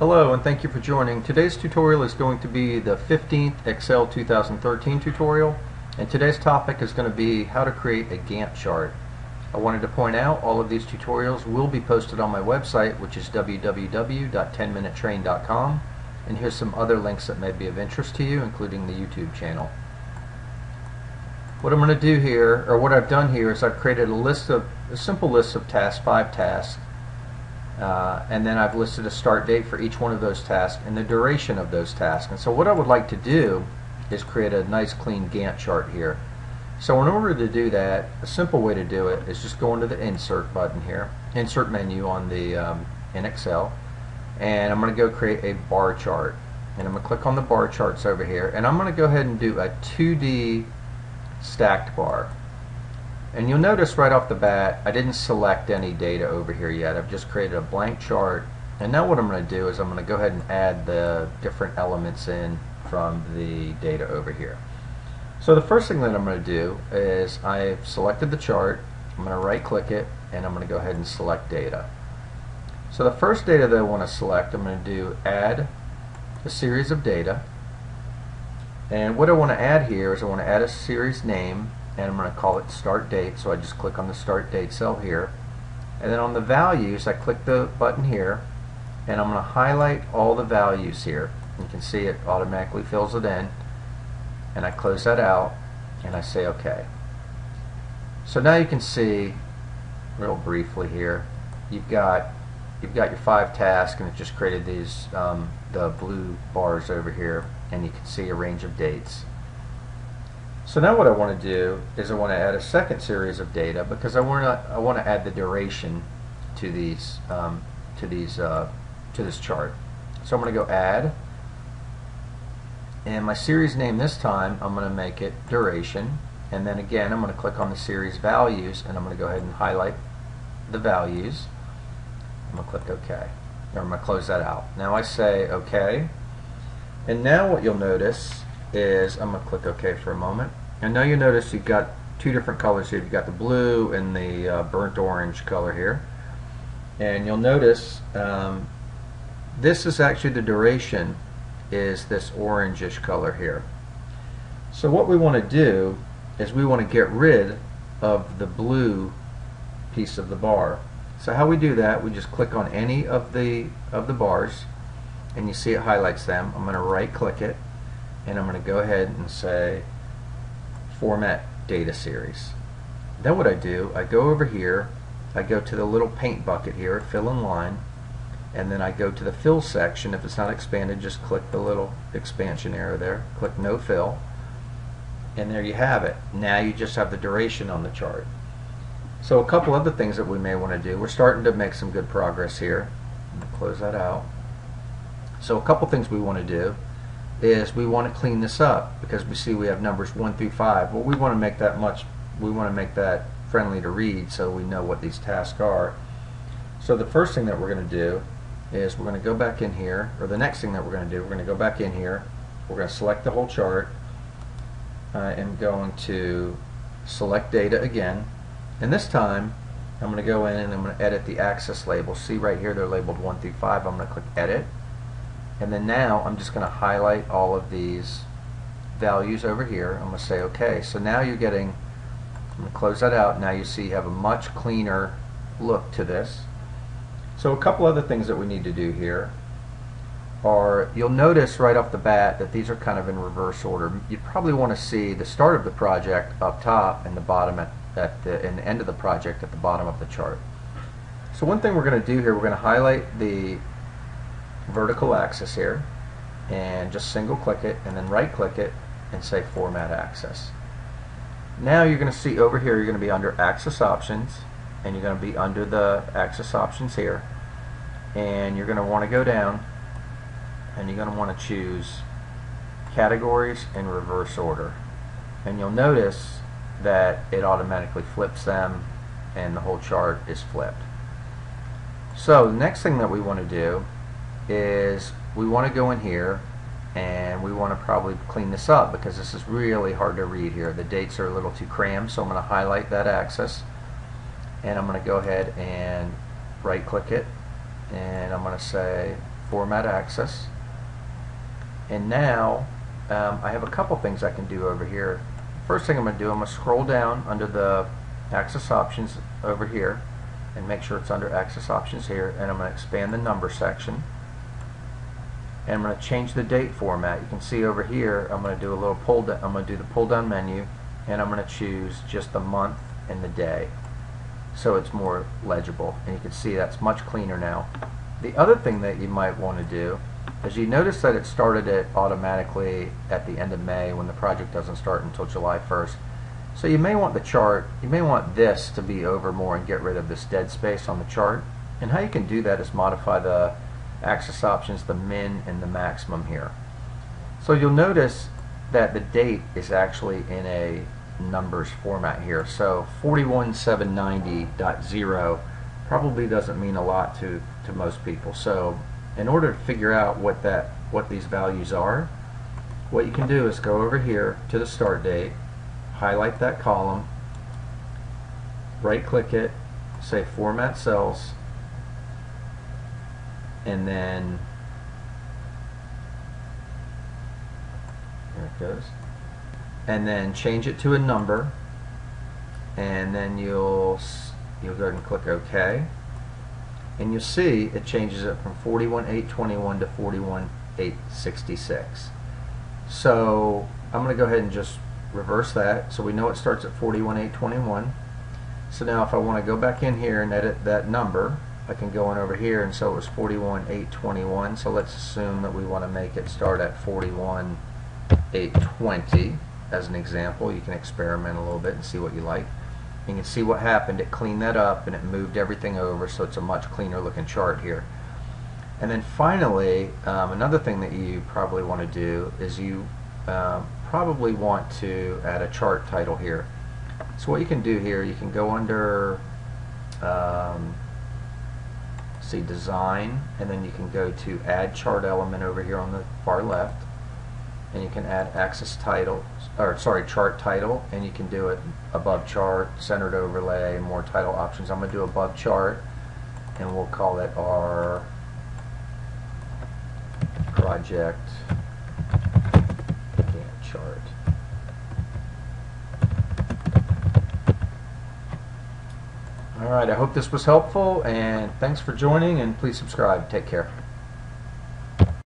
Hello and thank you for joining. Today's tutorial is going to be the 15th Excel 2013 tutorial and today's topic is going to be how to create a Gantt chart. I wanted to point out all of these tutorials will be posted on my website which is www.10minutetrain.com and here's some other links that may be of interest to you including the YouTube channel. What I'm going to do here, or what I've done here is I've created a list of, a simple list of tasks, five tasks uh, and then I've listed a start date for each one of those tasks and the duration of those tasks. And so what I would like to do is create a nice clean Gantt chart here. So in order to do that, a simple way to do it is just go into the Insert button here, Insert menu on the um, in Excel, and I'm going to go create a bar chart. And I'm going to click on the bar charts over here, and I'm going to go ahead and do a 2D stacked bar. And you'll notice right off the bat, I didn't select any data over here yet. I've just created a blank chart. And now what I'm going to do is I'm going to go ahead and add the different elements in from the data over here. So the first thing that I'm going to do is I've selected the chart. I'm going to right click it and I'm going to go ahead and select data. So the first data that I want to select, I'm going to do add a series of data. And what I want to add here is I want to add a series name and I'm going to call it start date so I just click on the start date cell here. And then on the values I click the button here and I'm going to highlight all the values here. You can see it automatically fills it in and I close that out and I say OK so now you can see real briefly here you've got you've got your five tasks and it just created these um, the blue bars over here and you can see a range of dates so now what I want to do is I want to add a second series of data because I want to I want to add the duration to these um, to these uh, to this chart. So I'm going to go add and my series name this time I'm going to make it duration and then again I'm going to click on the series values and I'm going to go ahead and highlight the values. I'm going to click OK. Or I'm going to close that out. Now I say OK and now what you'll notice is I'm going to click OK for a moment and now you notice you've got two different colors here. You've got the blue and the uh, burnt orange color here. And you'll notice um, this is actually the duration is this orangish color here. So what we want to do is we want to get rid of the blue piece of the bar. So how we do that, we just click on any of the of the bars and you see it highlights them. I'm going to right click it and I'm going to go ahead and say format data series. Then what I do, I go over here, I go to the little paint bucket here, fill in line, and then I go to the fill section. If it's not expanded, just click the little expansion arrow there, click no fill, and there you have it. Now you just have the duration on the chart. So a couple other things that we may want to do. We're starting to make some good progress here. Close that out. So a couple things we want to do is we want to clean this up because we see we have numbers 1 through 5. Well, we want to make that much, we want to make that friendly to read so we know what these tasks are. So the first thing that we're going to do is we're going to go back in here, or the next thing that we're going to do, we're going to go back in here, we're going to select the whole chart, uh, I am going to select data again, and this time I'm going to go in and I'm going to edit the axis label. See right here they're labeled 1 through 5. I'm going to click edit and then now I'm just going to highlight all of these values over here. I'm going to say OK. So now you're getting, I'm going to close that out. Now you see you have a much cleaner look to this. So a couple other things that we need to do here are you'll notice right off the bat that these are kind of in reverse order. You probably want to see the start of the project up top and the bottom at, at the, and the end of the project at the bottom of the chart. So one thing we're going to do here, we're going to highlight the vertical axis here and just single click it and then right click it and say format axis. Now you're going to see over here you're going to be under axis options and you're going to be under the axis options here and you're going to want to go down and you're going to want to choose categories in reverse order and you'll notice that it automatically flips them and the whole chart is flipped. So the next thing that we want to do is we want to go in here and we want to probably clean this up because this is really hard to read here. The dates are a little too crammed so I'm going to highlight that axis and I'm going to go ahead and right click it and I'm going to say format axis. And now um, I have a couple things I can do over here. First thing I'm going to do, I'm going to scroll down under the axis options over here and make sure it's under axis options here and I'm going to expand the number section and I'm going to change the date format. You can see over here I'm going to do a little pull down, I'm going to do the pull down menu and I'm going to choose just the month and the day so it's more legible and you can see that's much cleaner now. The other thing that you might want to do is you notice that it started it automatically at the end of May when the project doesn't start until July 1st. So you may want the chart, you may want this to be over more and get rid of this dead space on the chart. And how you can do that is modify the axis options, the min and the maximum here. So you'll notice that the date is actually in a numbers format here. So 41790.0 probably doesn't mean a lot to, to most people. So in order to figure out what that what these values are, what you can do is go over here to the start date, highlight that column, right click it, say format cells, and then there it goes. And then change it to a number. And then you'll you'll go ahead and click OK. And you'll see it changes it from 41821 to 41866 so I'm going to go ahead and just reverse that. So we know it starts at 41821 so now if I want to go back in here and edit that number I can go on over here and so it was 41821 so let's assume that we want to make it start at 41820 as an example. You can experiment a little bit and see what you like. You can see what happened. It cleaned that up and it moved everything over so it's a much cleaner looking chart here. And then finally, um, another thing that you probably want to do is you um, probably want to add a chart title here. So what you can do here, you can go under um, see design and then you can go to add chart element over here on the far left and you can add axis title or sorry chart title and you can do it above chart centered overlay more title options. I'm going to do above chart and we'll call it our project chart alright I hope this was helpful and thanks for joining and please subscribe. Take care